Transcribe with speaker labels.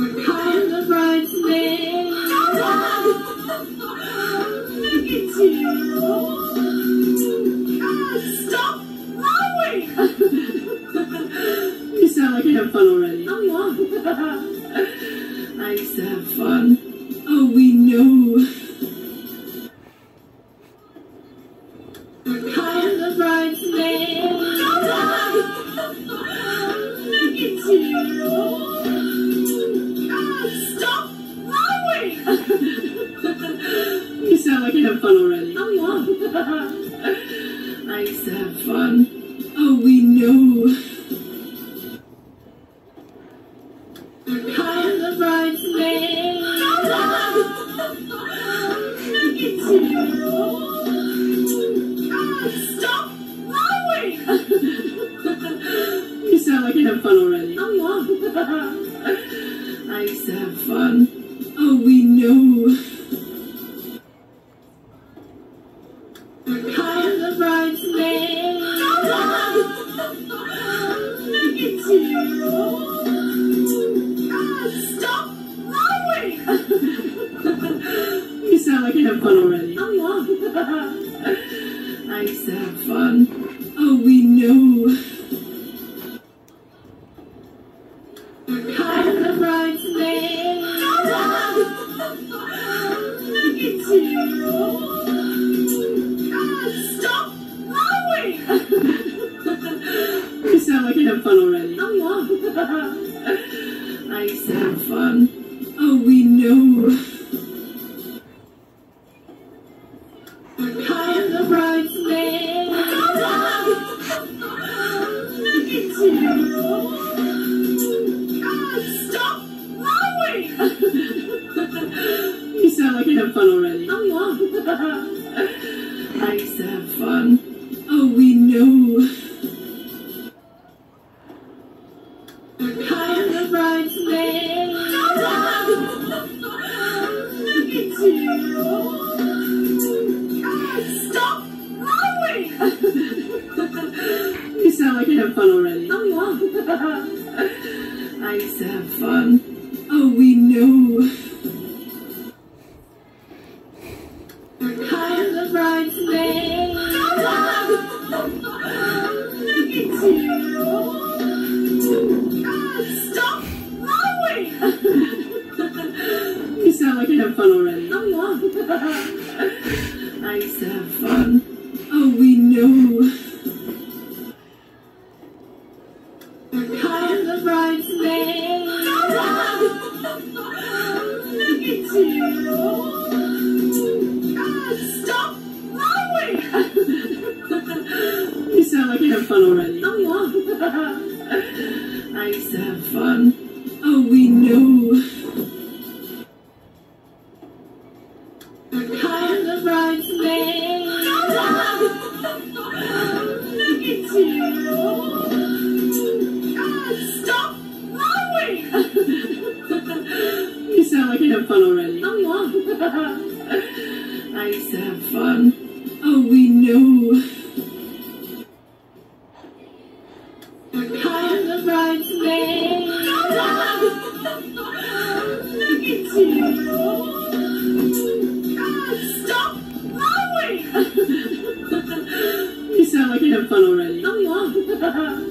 Speaker 1: I'm the bridesmaid. Look at you. God, stop you sound like you have fun already. Oh, yeah. I used to have fun. Oh, we know. I'm the bridesmaid. Look at you. You sound like you have fun already. Oh, yeah. I used to have fun. Oh, we know. I'm the bridesmaid. Look at you. God, stop rowing. you sound like you have fun already. Oh, yeah. I used to have fun. Oh, we know. I'm the bridesmaid. Look at you. God, stop rowing. you sound like you have fun already. Oh, yeah. I used to have fun. Oh, we know. I'm the bridesmaid. Look at you. You already. Oh, yeah. To have fun. Oh, we know. The bridesmaid. Look at you. God, stop rowing. you sound like you have fun already. Oh, yeah. I'm the bridesmaid. Look at you. God, stop rowing. you sound like you have fun already. Oh, yeah. I used to have fun. Oh, we know. I'm the bridesmaid. Look at you. Fun already. Oh, yeah. I used to have fun. Oh, we know. I'm the bridesmaid. Look at you. You sound like you have fun already. Oh, yeah. I used to have fun. Oh, we know. have fun already. Oh yeah. I used to have fun. Oh, we knew. Hi, the bridesmaid. Look at you. Stop blowing. you sound like you have fun already. Oh yeah.